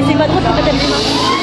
mais c'est pas drôle.